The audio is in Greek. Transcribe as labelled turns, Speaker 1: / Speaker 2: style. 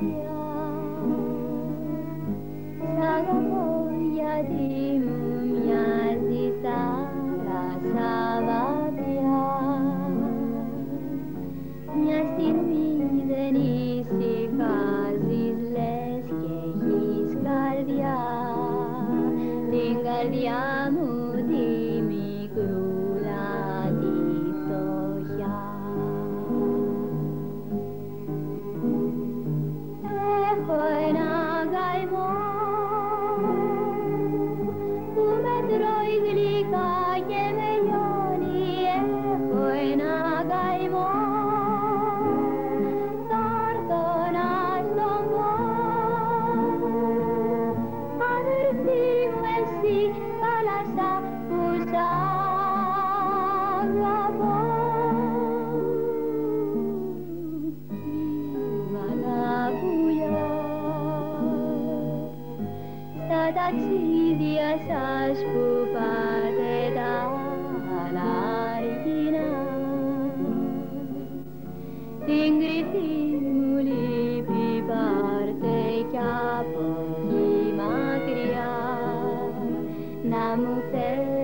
Speaker 1: παιδιά Σ' αγαπώ γιατί μου μοιάζει θάλασσα βαθιά Μια στιγμή δεν ησυχάζεις λες και έχεις καρδιά. Την καρδιά μου τη μικρού ταξίδια σας που πάτε τα λαϊκινά την κρυφή μου λύπη πάρτε κι από εκεί μακριά να μου φέρετε και